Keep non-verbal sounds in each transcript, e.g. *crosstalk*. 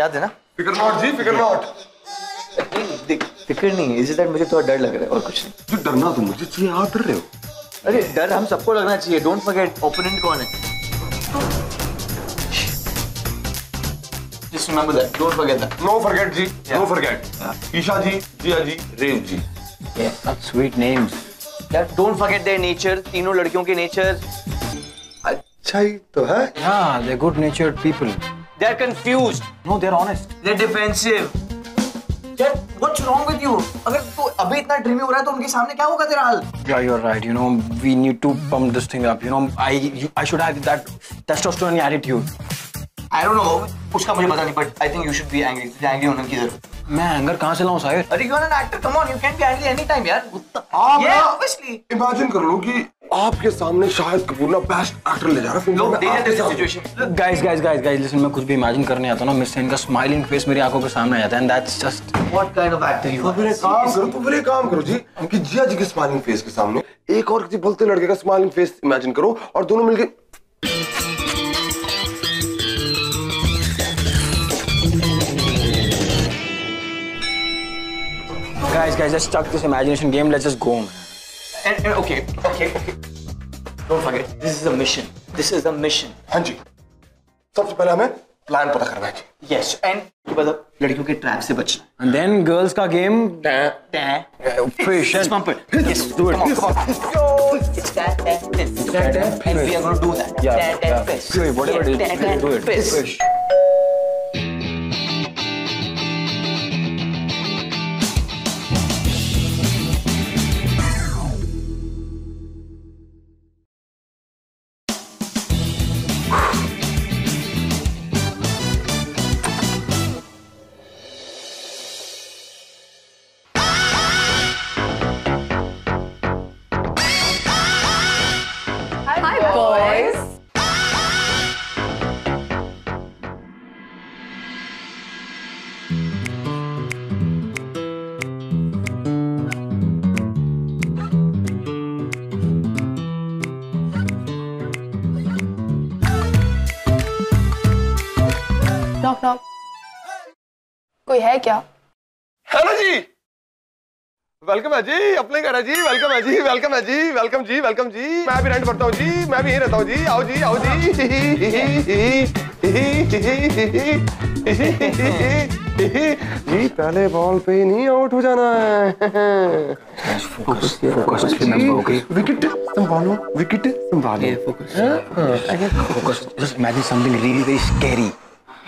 याद है ना फिकर नॉट जी फिकर नॉट देख फ़िक्र नहीं है इसी दैट मुझे थोड़ा डर लग रहा है और कुछ नहीं जो डरना तो मुझे चाहिए आप डर रहे हो अरे डर हम सबको लगना चाहिए डोंट फॉरगेट ओपोनेंट कौन है Just remember that. Don't forget that. No forget ji no Yeah. Forget Isha ji Jiya ji Rev ji Yeah. Such sweet names. यार डोंट फॉरगेट देयर नेचर तीनों लड़कियों के नेचर अच्छा ही तो है Yeah, they're good natured people. They are confused No, they're honest. They defensive यार what's wrong with you अगर तू अभी इतना ड्रीमी हो रहा है तो उनके सामने क्या होगा तेरा हाल Yeah, you're right. You know, we need to pump this thing up. You know, I you, I should have that testosterone attitude. I don't know उसका मुझे पता नहीं but I think you should be angry तुझे angry होने की ज़रूरत मैं anger कहाँ से लाऊं साहिर? अरे you are an actor come on you can be angry any time यार आप ना- obviously इमेजिन कर लो कि आपके सामने शाहिद कपूर ना बेस्ट एक्टर ले जा रहा है फ़िल्म लोग में दे आपके situation guys guys guys guys listen मैं कुछ भी इमेजिन करने आता हूँ ना मिस सेन का स्माइलिंग फेस मेरी आँखों के सामने आ जाता है and that's just what kind of actor you एक काम करो तो फिर काम करो जी कि जिया जी के स्माइलिंग फेस के सामने एक और किसी बोलते लड़के का स्माइलिंग फेस इमेजिन करो और दोनों मिलके guys guys let's chuck this imagination game let's just go. And, and okay, okay, okay. Don't forget, this is a mission. This is a mission. हाँ जी सबसे पहले हमें प्लान पता करना है Yes. And ये मतलब लड़कियों के ट्रैप से बचना. and then girls का game Tan. fish Let's and pump it. Yes. do it Come on, come on. Yo, it's tan, tan, fist. Tan, tan, And we fist. are going to do that. Yeah, Tan, कोई है क्या? Hello जी। Welcome है जी अपने घर है जी welcome है जी welcome है जी welcome जी welcome जी। मैं भी रेंट भरता हूँ जी मैं भी यहीं रहता हूँ जी। आओ जी आओ जी। जी पहले बॉल पे नहीं आउट हो जाना है। Focus focus remember okay? Wicket संभालो विकेट संभालो। Focus. focus just imagine something really very scary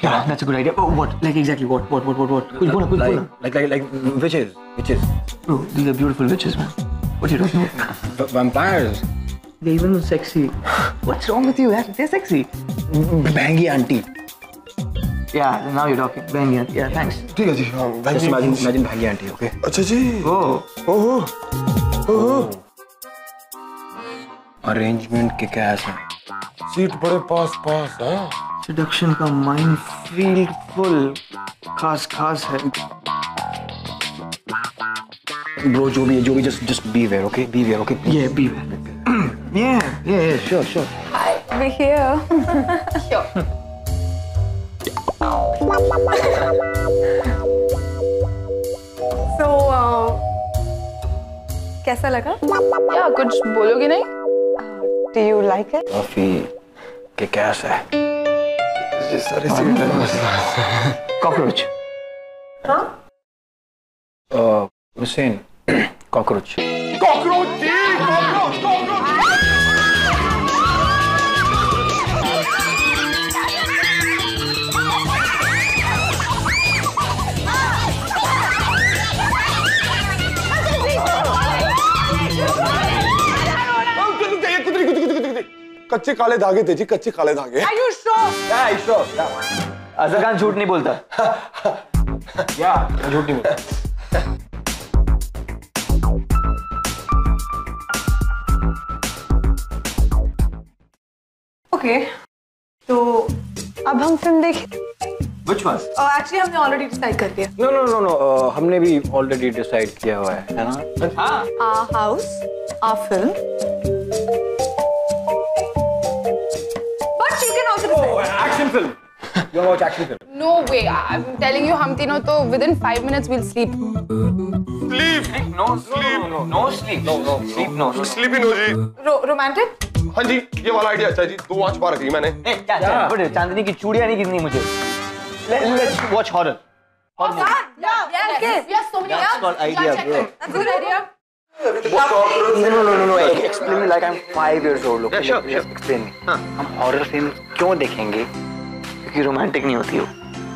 Yeah, that's a good idea. Oh, what? Like exactly what? What? What? What? What? कुछ बोला, कुछ बोला. like like like like witches witches Bro, these are beautiful witches, man. What are you talking about? v- vampires They're even sexy. *gasps* What's wrong with you, man? They're sexy. bhangi auntie Yeah, now you're talking. Bang, yeah. Yeah, thanks. ठीक है जी हाँ just imagine imagine bhangi auntie okay अच्छा जी Oh. ओहो ओहो arrangement kick ass है seat बड़े पास पास है सेडक्शन का माइंड फील फुल खास खास है। ब्रो जो भी है जो भी just just be aware okay be aware okay ये बी वेयर ये ये sure sure I be here sure so कैसा लगा? या कुछ बोलोगे नहीं? डू यू लाइक इट काफ़ी के कैसा है? हाँ? कॉकरोच। कॉकरोच। कॉकरोच कॉकरोच कच्चे काले धागे थे जी कच्चे काले धागे अजहर खान झूठ नहीं बोलता. yeah मैं झूठ नहीं बोलता ओके तो अब हम फ़िल्म देखें Which one? एक्चुअली हमने ऑलरेडी डिसाइड कर दिया no no no no uh, हमने भी already decide किया हुआ है है ना हाँ. our house, our film. You action film You watch action film? No way. I'm telling you, हम तीनों तो within five minutes we'll sleep. Sleep No, sleep. No, no, sleep. No, no, sleep. No, no. Sleep in हो जी Ro- romantic? हाँ जी ये वाला idea अच्छा जी दो आँच पा रखी मैंने Hey, क्या क्या? बड़े चांदनी की चूड़ियाँ नहीं गिरनी मुझे. Let's watch horror. Oh, yeah, yeah. We have so many. That's yeah. called idea, bro. That's a good idea. No, no, no, no, no. Explain me like I'm five years old. Okay, Yeah, sure, Just explain me. हम horror film क्यों देखेंगे? क्योंकि romantic नहीं होती वो.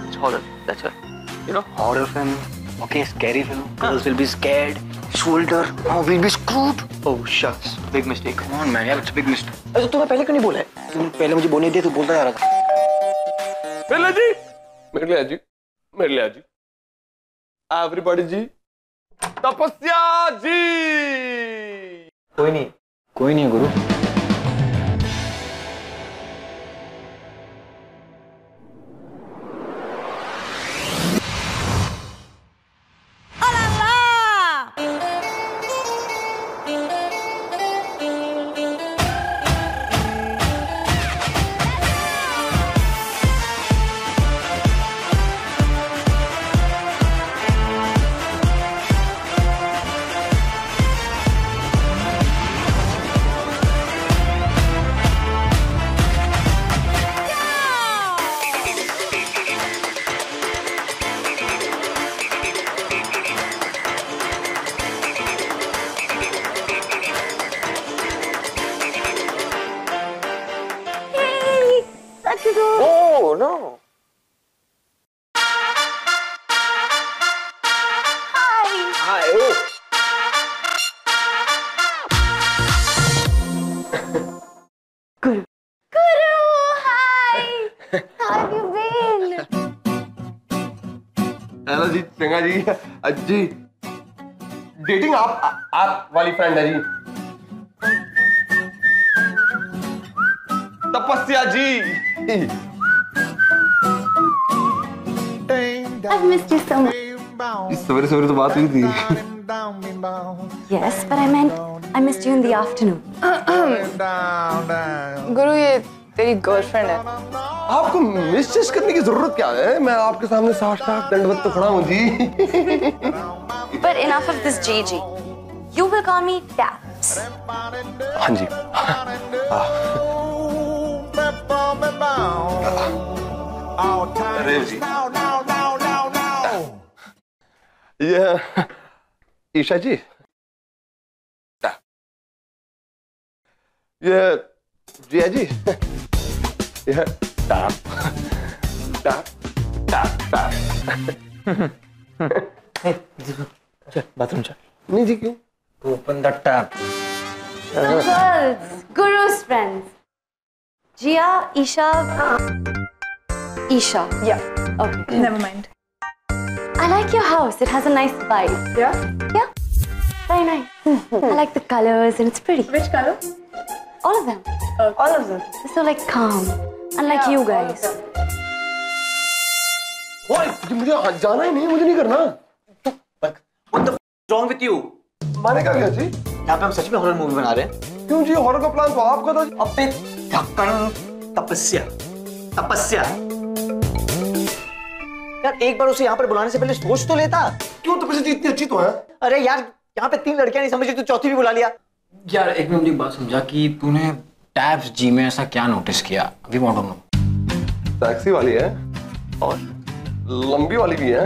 It's horror. That's why. You know, horror film. Okay, scary film. Girls will be scared. Shoulder. Oh, we'll be screwed. Oh, shucks. Big mistake. Come on, man. Yeah, it's a big mistake. अरे तो तुम्हें पहले क्यों नहीं बोला है? तुम पहले मुझे बोलने दिया तू बोलता जा रहा था मेरे लिए जी मेरे लिए जी मेरे लिए जी एवरीबॉडी जी तपस्या जी कोई नहीं. कोई नहीं है गुरु जी चंगा जी डेटिंग आप आप वाली फ्रेंड है जी तपस्या जी I've missed you so much. सवेरे सवेरे तो बात हुई थी Yes, but I meant I missed you in the afternoon. गुरु ये तेरी गर्लफ्रेंड है आपको मिसचेस करने की ज़रूरत क्या है? मैं आपके सामने साष्टांग दंडवत तो खड़ा हूँ जी। But enough of this Gigi. You will call me Taps. हाँ जी। अरे जी। ये ईशा जी। ये जिया जी। ये Tap tap tap tap bathroom चल. नहीं जी क्यों open the tap Uncles, Guru's friends. Jia, Isha. Isha. Yeah. Okay. Never mind. I like your house. It has a nice vibe. Yeah. Yeah. Very nice. I like the colors and it's pretty. Which color? All of them. All of them. They're so like calm. Unlike you guys. ओए मुझे जाना ही नहीं मुझे नहीं करना। What the f- wrong with you? माने क्या गया जी? यहाँ पे हम सच में हॉरर मूवी बना रहे हैं। क्यों जी? हॉरर का प्लान तो आपका था। अबे ढक्कन तपस्या तपस्या। यार एक बार उसे यहाँ पर बुलाने से पहले सोच तो लेता। क्यों? तपस्या जी इतनी अच्छी तो है। अरे यार यहाँ पे तीन लड़कियाँ नहीं समझी तू चौथी भी बुला लिया। यार एक मिनट मुझे एक बात समझा कि तूने टैप्स जी में ऐसा क्या नोटिस किया? We want to know. Taxi वाली है और लंबी वाली भी है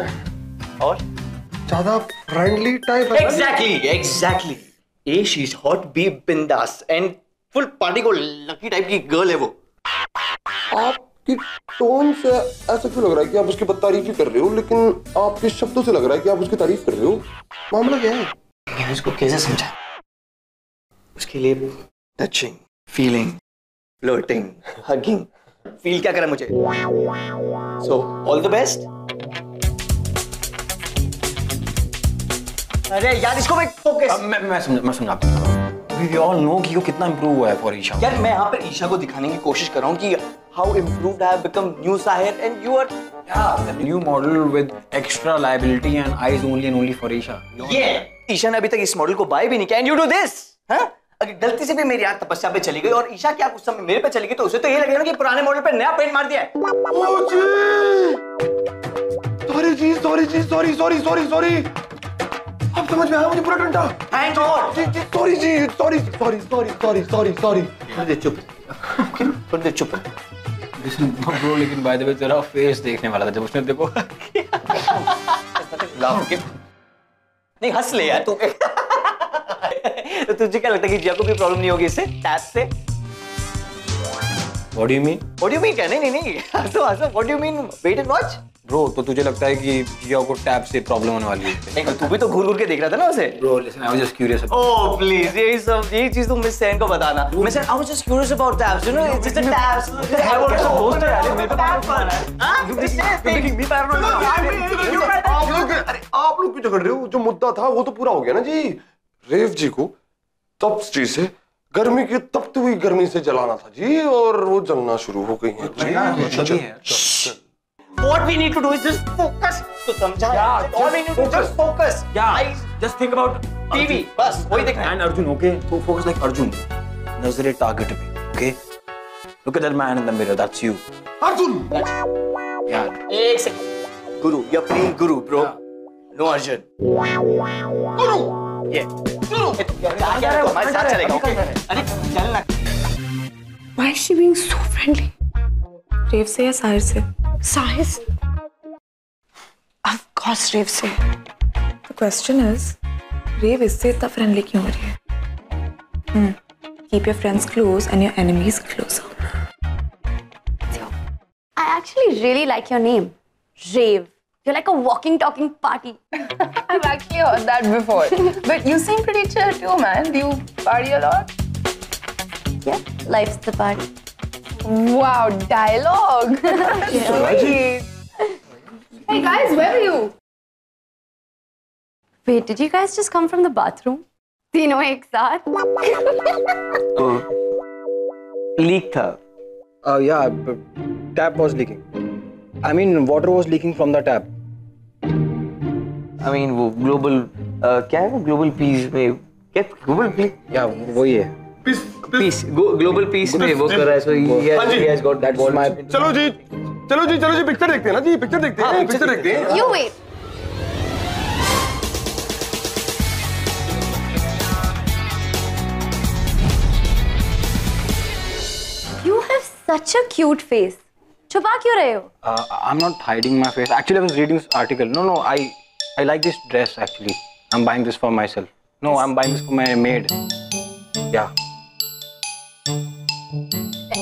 और ज़्यादा फ्रेंडली टाइप है। Exactly exactly a she is hot B बिंदास एंड फुल पार्टी को लकी टाइप की गर्ल है वो। आपकी टोन से ऐसा क्यों लग रहा है कि आप उसकी तारीफ़ ही कर रहे हो? लेकिन आपके शब्दों से लग रहा है कि आप उसकी तारीफ़ कर रहे हो। मामला क्या है? यार इसको कैसे समझा उसके लिए touching feeling flirting hugging feel क्या करा मुझे? सो ऑल द बेस्ट अरे यार इसको मैं फोकस अब मैं मैं समझ मैं समझाता हूँ। वी ऑल नो कि वो कितना इंप्रूव हुआ है फॉर ईशा। यार मैं यहाँ पर ईशा को दिखाने की कोशिश कर रहा हूँ कि how improved I have become new Sahir and you are new model with extra liability and eyes only and only for Isha. ये ईशा ने अभी तक इस मॉडल को बाय भी नहीं किया। एंड यू डू दिस हाँ? अगर गलती से भी मेरी यार तपस्या पे चली गई और ईशा क्या उस समय मेरे पे चली गई तो उसे तो ये लगेगा ना कि पुराने मॉडल पे नया पेंट मार दिया है। सॉरी जी सॉरी जी सॉरी सॉरी सॉरी सॉरी। अब समझ में आया मुझे पूरा डंडा? थैंक गॉड जी जी सॉरी जी sorry sorry sorry sorry sorry sorry. थोड़ी देर चुप। थोड़ी देर चुप। ब्रो लेकिन बाय द वे तेरा फेस देखने वाला था जब उसने देखो। *laughs* लाफ के नहीं हंस ले यार तू। तो तुझे क्या लगता है कि जिया को भी प्रॉब्लम नहीं होगी इससे? टैप से? What do you mean? What do mean क्या? नहीं नहीं नहीं। हंसो हंसो। What do mean wait and watch Bro, तो तुझे लगता है कि जिया को टैब से प्रॉब्लम होने वाली है? नहीं तू भी तो घूर घूर के देख रहा था ना उसे। Bro, listen, I was just curious about Oh please, यही सब यही चीज़ तुम मिस सैन को बताना। मैं sir I was just curious about tabs, you know, it's just a tabs. I want to host यार, मेरे पे tab पर. हाँ? Just say it. Me paranoid. आप लोग अरे आप लोग क्यों झगड़ रहे हो जो मुद्दा था वो तो पूरा हो गया ना जी। रेव जी को तपस्टी से गर्मी की तपती हुई गर्मी से जलाना था जी और वो जलना शुरू हो गई है जी What we need to do is just focus. तो समझा? All we need to do is just focus. Yeah, Eyes, just think about TV, बस वही देखना And Arjun, okay? So focus like Arjun. नजरे target पे, okay? Look at that man in the mirror. That's you. Arjun Yeah. एक second. Guru, you're playing Guru, bro. No Arjun. Guru. Yeah. Guru. क्या क्या रहा है? हमारे साथ चलेगा, okay? अरे चल ना. Why is she being so friendly? रेव से या साहिर से? साहिर से? Of course रेव से. The question is, रेव इससे इतना friendly क्यों हो रही है? Hmm. Keep your friends close and your enemies closer. I actually really like your name, Rave. You're like a walking, talking party. *laughs* I've actually heard that before. but you seem pretty chill too, man. Do you party a lot? Yeah, life's the party. Wow, dialogue. *laughs* Sweet. Hey guys, where are you? Wait, did you guys just come from the bathroom? तीनों एक साथ? Leak था. Uh, yeah, but tap was leaking. I mean, water was leaking from the tap. I mean वो global uh, क्या है वो global piece में क्या ग्लोबल पीस क्या वो ही। है पीस ग्लोबल पीस में वो कर रहा है so he has got that ball my चलो जी चलो जी चलो जी पिक्चर देखते हैं ना जी पिक्चर देखते हैं हाँ, पिक्चर देखते हैं। यू वेट छुपा क्यों रहे हो? I am not hiding my face actually I was reading article no no I I like this dress. Actually, I'm buying this for myself. No, I'm buying this for my maid. Yeah.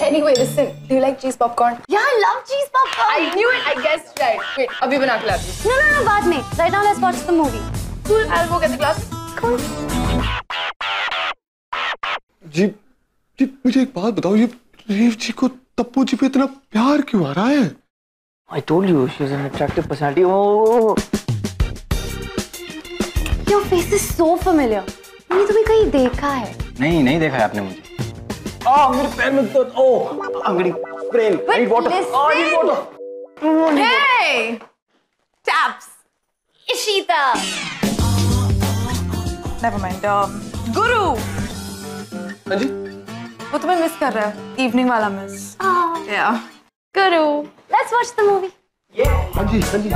Anyway, listen. Do you like cheese popcorn? Yeah, I love cheese popcorn. I knew it. I guessed right. Wait, अभी बना के लाती हूँ. No, no, no, बाद में. Right now, let's watch the movie. Cool. I'll go get the glasses. Come on. जी जी मुझे एक बात बताओ ये रेव जी को तप्पू जी पे इतना प्यार क्यों आ रहा है I told you she's an attractive personality oh तो फेस इज़ सो फेमिलियर मैंने तुम्हें कहीं देखा है। नहीं नहीं देखा है आपने मुझे। ओ मेरे पैर में दर्द ओ अंगड़ी brain I water I water hey taps Ishita never mind Guru हाँ वो तुम्हें मिस कर रहा है। इवनिंग वाला मिस या गुरु लेट्स वॉच द मूवी ये हाँ जी हाँ जी।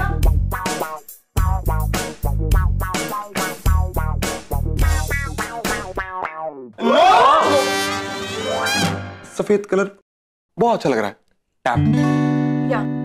सफ़ेद कलर। बहुत अच्छा लग रहा है। Tap Yeah.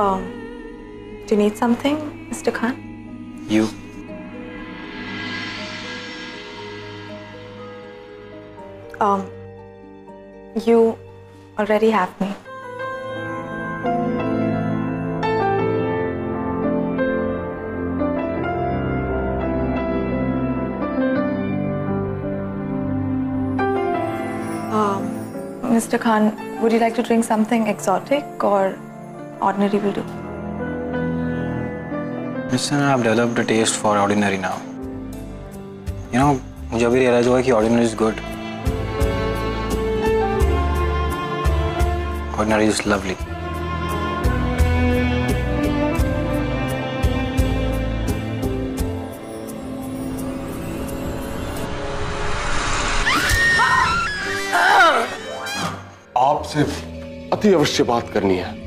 Um, do you need something, Mr. Khan? You. Um, you already have me. Um, Mr. Khan, would you like to drink something exotic or ordinary will do? Listen, I've developed a taste for ordinary now. You know, मुझे अभी realise हुआ कि ordinary is good. Ordinary is lovely. आपसे अति अवश्य बात करनी है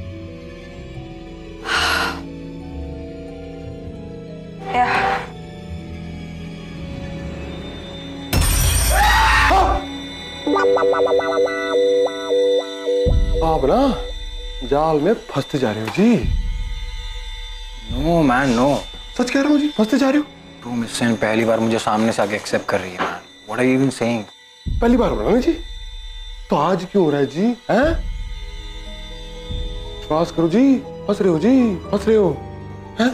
आप ना जाल में फंसते जा रहे हो जी। No man, no. सच कह रहा हूँ जी फंसते जा रहे हो? तू मुझसे पहली बार मुझे सामने से आके एक्सेप्ट कर रही है man. What are you even saying? पहली बार हो रहा है जी। तो आज क्यों हो रहा है जी हैं? विश्वास करो जी फंस रहे हो जी फंस रहे हो हैं?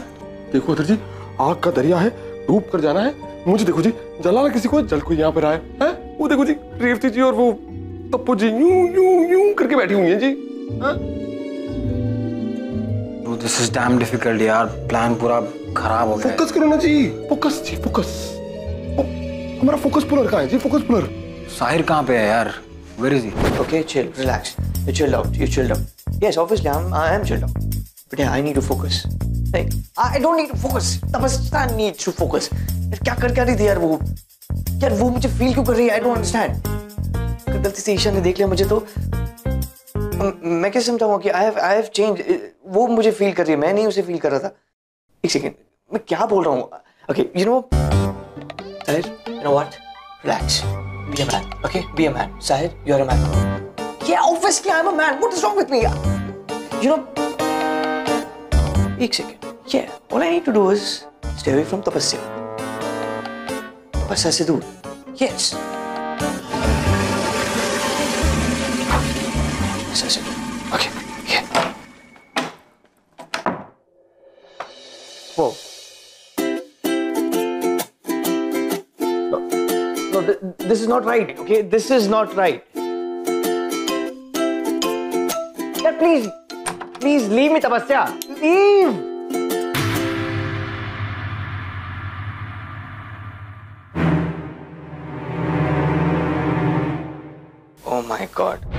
देखो अदर जी आग का दरिया है डूब कर जाना है। मुझे देखो जी जलाना किसी को जल को यहाँ पर आए हैं? वो देखो जी रेवती जी और वो तप्पू जी यूँ यूँ यूँ करके बैठी हुई हैं जी हैं? Dude, this is damn difficult यार. Plan पूरा खराब हो गया है. फोकस करो ना जी फोकस जी फोकस हमारा फोकस पुलर कहाँ है जी फोकस पुलर साहिर कहाँ पे है यार? Where is he? Okay, chill, relax. You chilled out. You chilled out. Yes, obviously, I'm I am chilled out. But yeah, I need to focus. Like, I I don't need to focus. Tapasya needs to focus. यार क्या कर क्या रही थी यार वो यार वो मुझे फील क्यों कर रही है आई डोंट अंडरस्टैंड गलती से ईशा ने देख लिया मुझे तो मैं कैसे समझाऊँगा कि आई आई हैव चेंज वो मुझे फील कर रही है मैं नहीं उसे फील कर रहा था एक सेकेंड मैं क्या बोल रहा हूँ okay you know Sahir you know what relax be a man okay be a man Sahir you are a man Yeah, obviously I'm a man. What is wrong with me? You know. एक second. Yeah, all I need to do is stay away from tapasya. Tapasya से दूर. Yes. This is it. Okay, here. Whoa. No, no th this is not right, okay? This is not right. Yeah, please, please leave me, Tapasya. Leave! Oh my god.